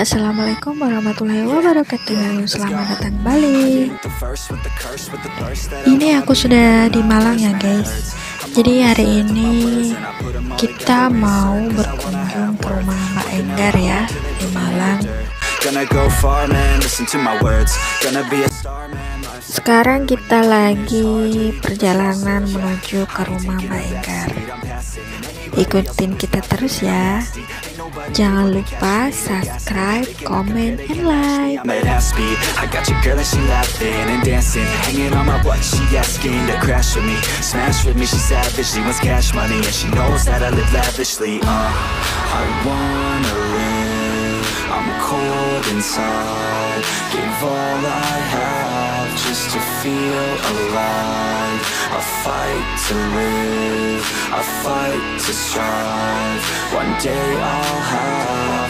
Assalamualaikum warahmatullahi wabarakatuh. Selamat datang kembali. Ini aku sudah di Malang ya guys. Jadi hari ini kita mau berkunjung ke rumah Mbak Enggar ya Di Malang. Sekarang kita lagi perjalanan menuju ke rumah Mbak Enggar. Ikutin kita terus ya Jangan lupa subscribe, comment, and like. I'm at half speed. I got your girl and she laughing and dancing, hanging on my butt. She asking to crash with me, smash with me. She savage. She wants cash money and she knows that I live lavishly. Uh, I wanna live. I'm cold inside. Give all I have just to feel alive. I fight to live. I fight to strive. One day I'll have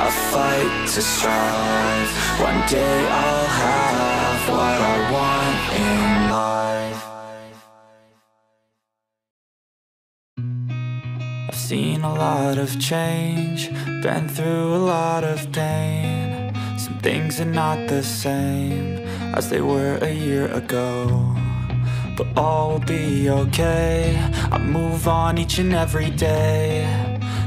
I fight to strive. One day I'll have what I want in life. I've seen a lot of change, been through a lot of pain. Some things are not the same as they were a year ago. But all will be okay. I move on each and every day.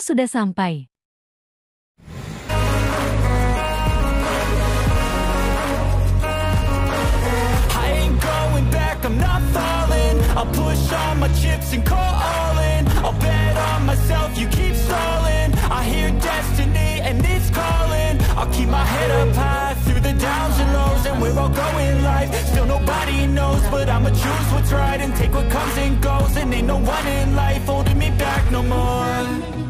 Sudah sampai. I'll push all my chips and call all in. I'll bet on myself, you keep I hear destiny and it's calling. I'll keep my head up high through the downs and lows And we're all going life, still nobody knows But I'ma choose what's right and take what comes and goes. And ain't no one in life holding me back no more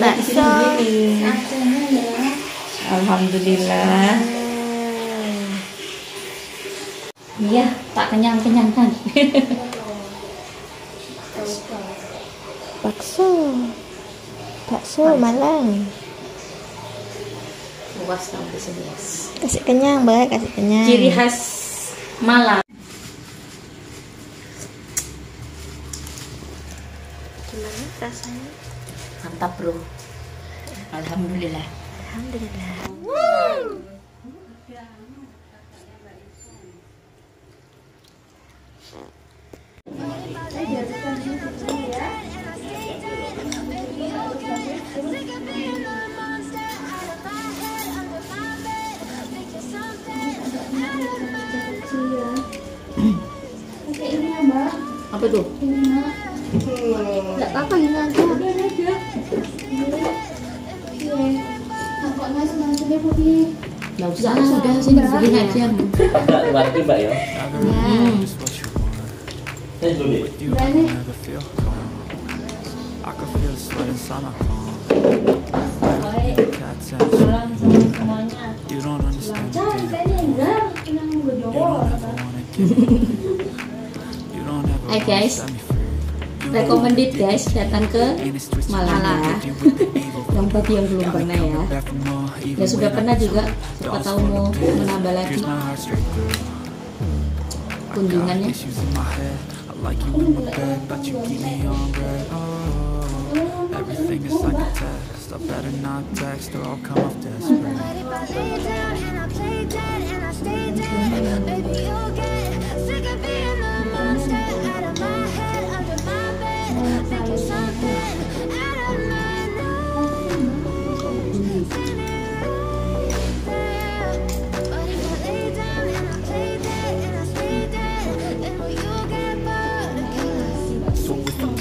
bakso Alhamdulillah. Hmm. Iya, tak kenyang-kenyang kan. Bakso Bakso Malang Puas dong di sini. Kasih kenyang, baik kasih kenyang Ciri khas Malang. Gimana rasanya? Mantap, Bro. Alhamdulillah. Alhamdulillah Apa tuh? Enggak apa-apa ini Nggak usah, sudah sini begini aja. Agak lewati mbak ya. Saya dulu deh. You I Ready? never feel calm. I can feel the sweat inside my palm. You don't understand the Cari pain. tadi enggak, yang You don't ever wanna give me. You don't ever Hai, wanna guys. Recommended guys datang ke and it's twisted Malang ya. around you with the evil. Yang bagi yang belum pernah ya. Back from all evil Ya sudah when pernah I juga. don't Siapa tahu fall mau apart. menambah lagi Here's my heart straight through. kunjungannya. Issues in my head. I like you in my bed, but you keep me on red. Oh, everything is like a test. I better not text or I'll come off desperate. But if I lay down and I play dead and I stay dead, baby, you'll get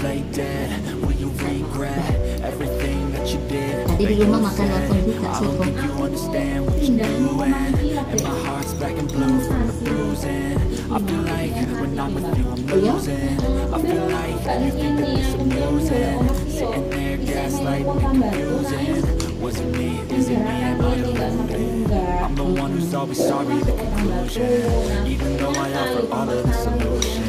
lay dead, will you regret everything that you did? Tadi di rumah makan lontong juga I sih don't kok. think you understand what you're doing And my heart's black and blue from the bruising I feel like when I'm with you I'm oh, losing I feel like you think that this amusing Sitting there gaslighting and confusing Was it me? Is it me? Am I deluded? I'm the one who's always sorry, the conclusion Even though I offer all of the solutions I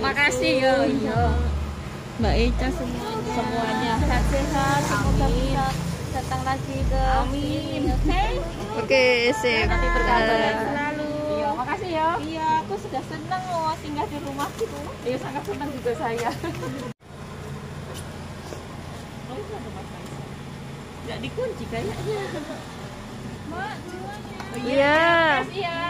Makasih ya, iya. Mbak Eca semuanya. Semuanya sehat-sehat. Semoga bisa datang lagi ke Amin. Oke. Oke, sip. Nanti berkabar selalu. Iya, makasih ya. Iya, aku sudah senang loh tinggal di rumah gitu. Iya, sangat senang juga saya. Nggak dikunci kayaknya. Mak, semuanya. Iya. Makasih ya.